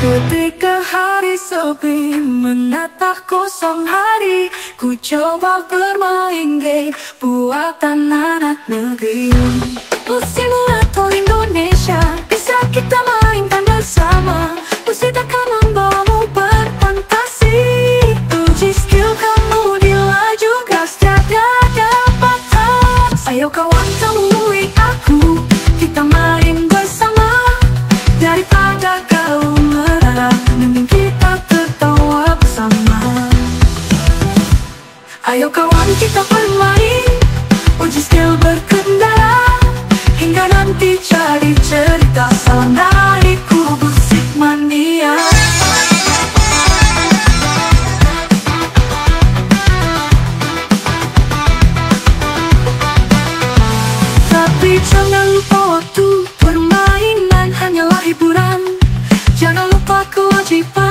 Ketika hari sepi menatap kosong hari Ku coba bermain game buatan anak negeri. Simulator Indonesia bisa kita mainkan bersama. Musik akan membawamu berfantasi. Uji skill kamu di laju gas tiada dapat Ayo kawan temui aku bercanda kita tertawa bersama. Ayo kawan kita bermain. Uji skill berkendara. Hingga nanti cari cerita Salam dari kubu Sigmania. Tapi jangan lupa waktu Permainan hanyalah hiburan. Jangan Acordi para